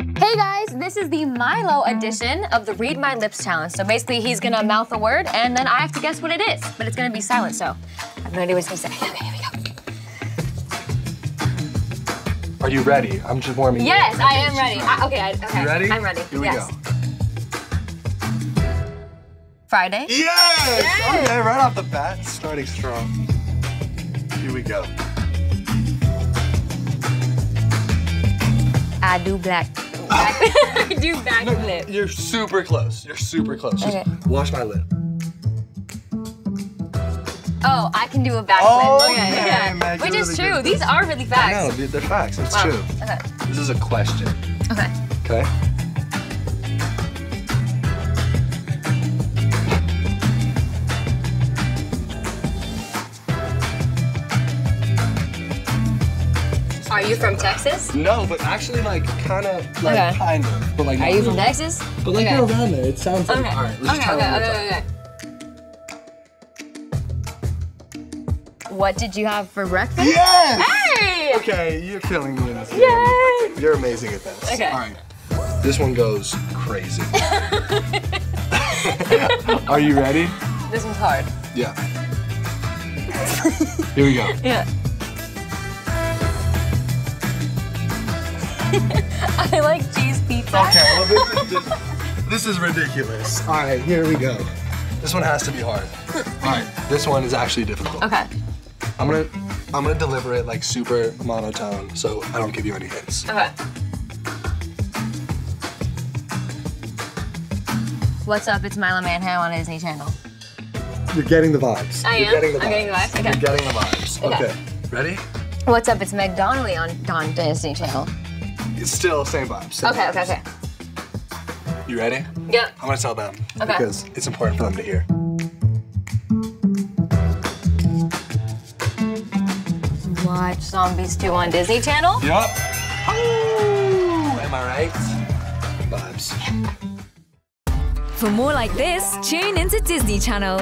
Hey guys, this is the Milo edition of the Read My Lips challenge. So basically, he's gonna mouth a word and then I have to guess what it is, but it's gonna be silent, so I have no idea what he's gonna say. Okay, here we go. Are you ready? I'm just warming Yes, you up. Yes, I am ready. I, okay, I, okay. You ready? I'm ready. Here we yes. go. Friday. Yes! Okay, oh, right off the bat, starting strong. Here we go. I do black. I do backflip. You're super close. You're super close. Just Okay. wash my lip. Oh, I can do a backflip. Oh, okay, yeah, yeah. Meg, Which you're is really true. good These are really facts. I know, dude, they're facts. It's Wow. true. Okay. This is a question. Okay. Okay? Are you from Texas? No, but actually, like, kind of, like, Okay. kind of. But, like, Are you from really. Texas? But, like, Okay. you're around there. It sounds like, Okay. all right, let's okay, try okay, okay, okay. What did you have for breakfast? Yes! Hey! Okay, you're killing me in this. Yay! You're amazing at this. Okay. All right. This one goes crazy. Are you ready? This one's hard. Yeah. Here we go. Yeah. I like cheese pizza. Okay, well this is just, this is ridiculous. All right, here we go. This one has to be hard. All right, this one is actually difficult. Okay. I'm gonna I'm gonna deliver it like super monotone, so I don't give you any hints. Okay. What's up? It's Milo Manheim on Disney Channel. You're getting the vibes. I You're am? Getting the vibes. I'm getting the vibes? Okay. You're getting the vibes. Okay. Okay. Ready? What's up? It's Meg Donnelly on, on Disney Channel. It's still same vibes. same Okay, okay, vibes. okay. You ready? Yeah. I'm gonna tell them Okay. because it's important for them to hear. Watch Zombies 2 on Disney Channel. Yup. Oh, am I right? Vibes. For more like this, tune into Disney Channel.